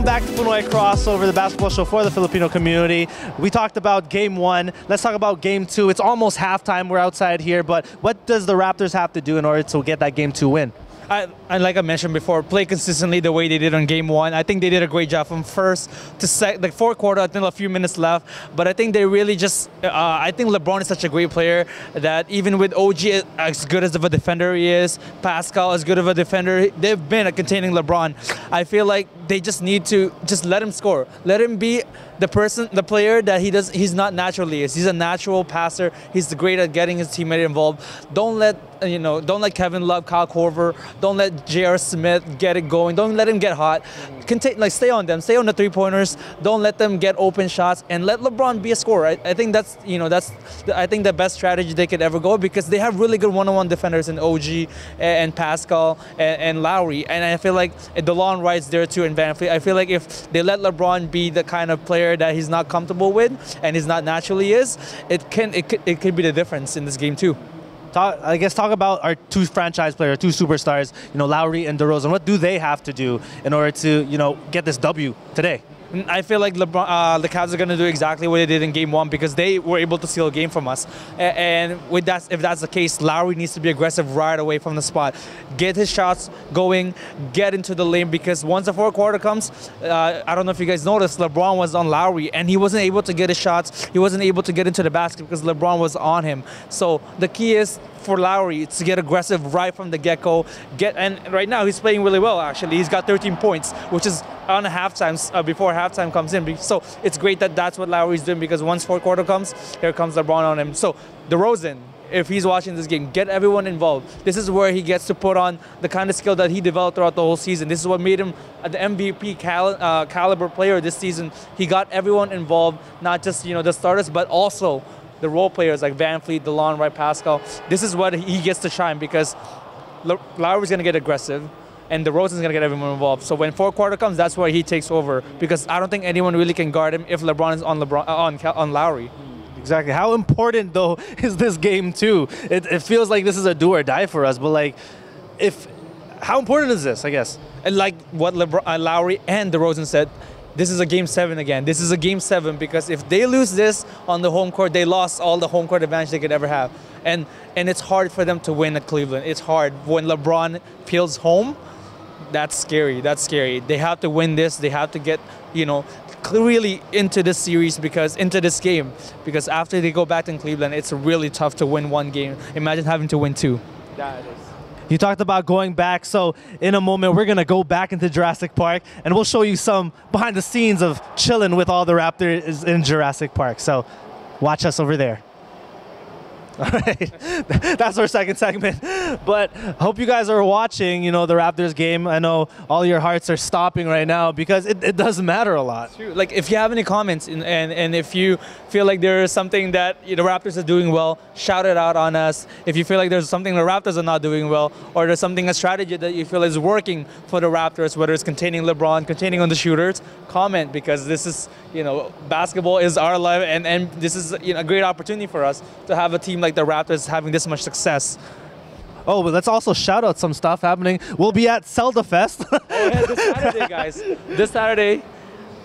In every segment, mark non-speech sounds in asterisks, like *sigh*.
Welcome back to Pinoy Crossover, the basketball show for the Filipino community. We talked about game one. Let's talk about game two. It's almost halftime. We're outside here, but what does the Raptors have to do in order to get that game two win? I, and like I mentioned before, play consistently the way they did on game one. I think they did a great job from first to sec, the fourth quarter. Think a few minutes left, but I think they really just. Uh, I think LeBron is such a great player that even with OG as good as of a defender he is, Pascal as good of a defender, they've been containing LeBron. I feel like they just need to just let him score, let him be the person, the player that he does. He's not naturally is. He's a natural passer. He's great at getting his teammate involved. Don't let you know. Don't let Kevin Love, Kyle Korver. Don't let J.R. Smith get it going. Don't let him get hot. Contain, like stay on them. Stay on the three pointers. Don't let them get open shots and let LeBron be a scorer. I, I think that's you know that's I think the best strategy they could ever go because they have really good one-on-one defenders in OG and, and Pascal and, and, Lowry. And I feel like Delon Wright's there too in VanVleet. I feel like if they let LeBron be the kind of player that he's not comfortable with and he's not naturally is, it can it could, it could be the difference in this game too. Talk, I guess talk about our two franchise players, two superstars, you know, Lowry and DeRozan. What do they have to do in order to, you know, get this W today? I feel like LeBron, uh, the Cavs are going to do exactly what they did in Game One because they were able to steal a game from us. And with that, if that's the case, Lowry needs to be aggressive right away from the spot, get his shots going, get into the lane because once the fourth quarter comes, uh, I don't know if you guys noticed, LeBron was on Lowry and he wasn't able to get his shots. He wasn't able to get into the basket because LeBron was on him. So the key is for Lowry to get aggressive right from the get-go. Get and right now he's playing really well. Actually, he's got 13 points, which is on a halftime uh, before halftime comes in. So it's great that that's what Lowry's doing because once fourth quarter comes, here comes LeBron on him. So DeRozan, if he's watching this game, get everyone involved. This is where he gets to put on the kind of skill that he developed throughout the whole season. This is what made him the MVP cal uh, caliber player this season. He got everyone involved, not just you know the starters, but also the role players like Van Fleet, Delon, Wright, Pascal. This is what he gets to shine because Lowry's going to get aggressive and the DeRozan's going to get everyone involved. So when fourth quarter comes, that's where he takes over because I don't think anyone really can guard him if LeBron is on LeBron uh, on on Lowry. Exactly. How important *laughs* though is this game too? It, it feels like this is a do or die for us, but like, if how important is this? I guess. And like what LeBron, uh, Lowry and DeRozan said, this is a game seven again. This is a game seven because if they lose this on the home court, they lost all the home court advantage they could ever have. And and it's hard for them to win at Cleveland. It's hard when LeBron feels home. That's scary. That's scary. They have to win this. They have to get you know clearly into this series because into this game because after they go back in Cleveland, it's really tough to win one game. Imagine having to win two. That is you talked about going back, so in a moment we're gonna go back into Jurassic Park and we'll show you some behind the scenes of chilling with all the raptors in Jurassic Park. So watch us over there. All right, *laughs* that's our second segment. But hope you guys are watching, you know, the Raptors game. I know all your hearts are stopping right now because it, it does matter a lot. Like if you have any comments and, and, and if you feel like there is something that you know, the Raptors are doing well, shout it out on us. If you feel like there's something the Raptors are not doing well or there's something, a strategy that you feel is working for the Raptors, whether it's containing LeBron, containing on the shooters, comment because this is, you know, basketball is our life and, and this is you know, a great opportunity for us to have a team like like the Raptors having this much success. Oh, but let's also shout out some stuff happening. We'll be at Zelda Fest. *laughs* oh, yeah, this Saturday, guys. This Saturday,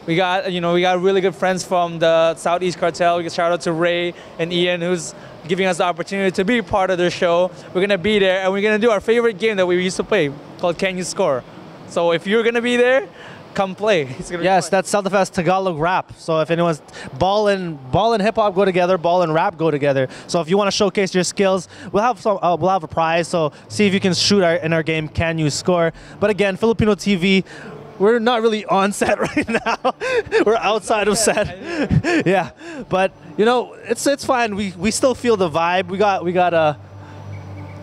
we got you know we got really good friends from the Southeast Cartel. We can shout out to Ray and Ian, who's giving us the opportunity to be part of their show. We're gonna be there, and we're gonna do our favorite game that we used to play, called Can You Score. So if you're gonna be there, come play. *laughs* yes, that's Fest Tagalog rap. So if anyone's ball and ball and hip hop go together, ball and rap go together. So if you want to showcase your skills, we'll have some. Uh, we'll have a prize. So see if you can shoot our, in our game. Can you score? But again, Filipino TV. We're not really on *laughs* set right now. *laughs* We're outside of set. yeah, but you know it's it's fine. We we still feel the vibe. We got we got a.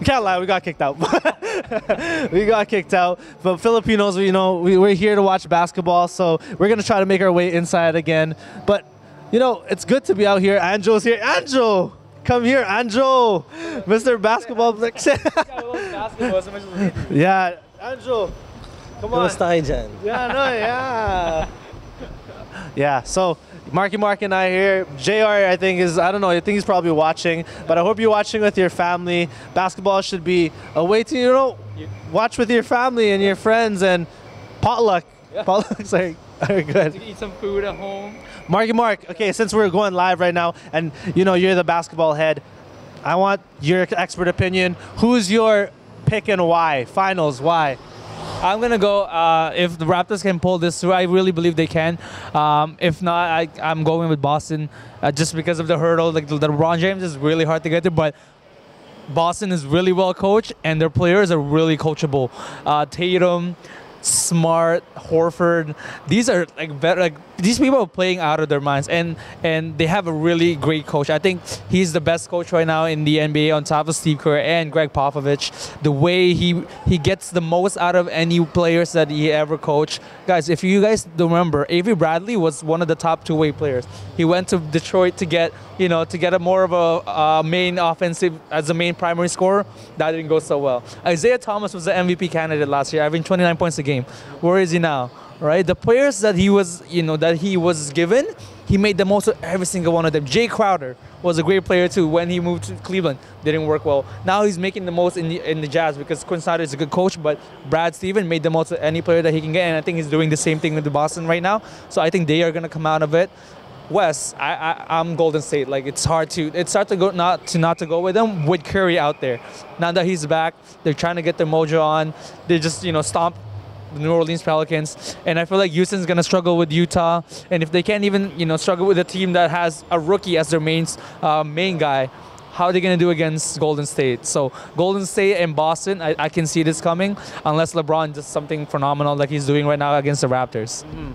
We *laughs* can't lie. We got kicked out. *laughs* we got kicked out. But Filipinos, you know, we, we're here to watch basketball, so we're gonna try to make our way inside again. But you know, it's good to be out here. Anjo's here. Anjo! Come here, Anjo! Mr. Basketball. *laughs* yeah, Anjo. Come on. Kamusta Yeah, no, yeah. Yeah, so Marky Mark and I here. JR, I think, is, I don't know, I think he's probably watching, but I hope you're watching with your family. Basketball should be a way to, you know, watch with your family and your friends and potluck. Yeah. Potluck's *laughs* like, Good. eat some food at home. Marky Mark, okay, since we're going live right now, and you know you're the basketball head, I want your expert opinion. Who's your pick and why? Finals, why? I'm gonna go. Uh, if the Raptors can pull this through, I really believe they can. Um, if not, I, I'm going with Boston, uh, just because of the hurdle. Like the, the LeBron James is really hard to get through, but Boston is really well coached, and their players are really coachable. Uh, Tatum, Smart, Horford. These are like better. Like these people are playing out of their minds, and and they have a really great coach. I think he's the best coach right now in the NBA, on top of Steve Kerr and Gregg Popovich. The way he he gets the most out of any players that he ever coached. Guys, if you guys don't remember, Avery Bradley was one of the top two-way players. He went to Detroit to get you know to get a more of a uh, main offensive as a main primary scorer. That didn't go so well. Isaiah Thomas was the MVP candidate last year, averaging 29 points a game. Where is he now? Right? The players that he was, you know, that he was given, he made the most of every single one of them. Jae Crowder was a great player too when he moved to Cleveland. Didn't work well. Now he's making the most in the, in the Jazz because Quin Snyder is a good coach, but Brad Stevens made the most of any player that he can get, and I think he's doing the same thing with the Boston right now. So I think they are going to come out of it. West, I, I I'm Golden State. Like it's hard to it's hard to go not to not to go with them with Curry out there. Now that he's back, they're trying to get their mojo on. They just you know stomp the New Orleans Pelicans, and I feel like Houston's gonna struggle with Utah. And if they can't even, you know, struggle with a team that has a rookie as their main uh, main guy, how are they gonna do against Golden State? So Golden State and Boston, I, I can see this coming, unless LeBron does something phenomenal like he's doing right now against the Raptors. Mm-hmm.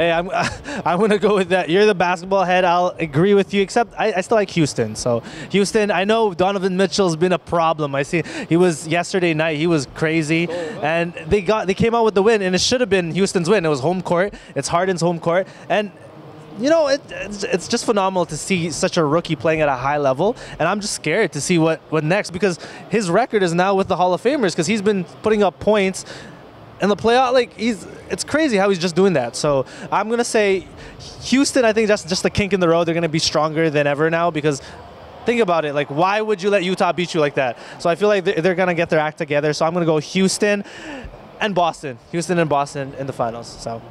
Hey, I'm *laughs* I'm gonna go with that. You're the basketball head. I'll agree with you. Except I, I still like Houston. So Houston, I know Donovan Mitchell's been a problem. I see he was yesterday night. He was crazy, oh, and they got they came out with the win, and it should have been Houston's win. It was home court. It's Harden's home court, and you know, it, it's, it's, just phenomenal to see such a rookie playing at a high level, and I'm just scared to see what, what next because his record is now with the Hall of Famers because he's been putting up points in the playoff. Like he's, it's crazy how he's just doing that. So I'm gonna say, Houston. I think that's just the kink in the road. They're gonna be stronger than ever now because. Think about it. Like, why would you let Utah beat you like that? So I feel like they're, they're gonna get their act together. So I'm gonna go Houston and Boston. Houston and Boston in the finals. So.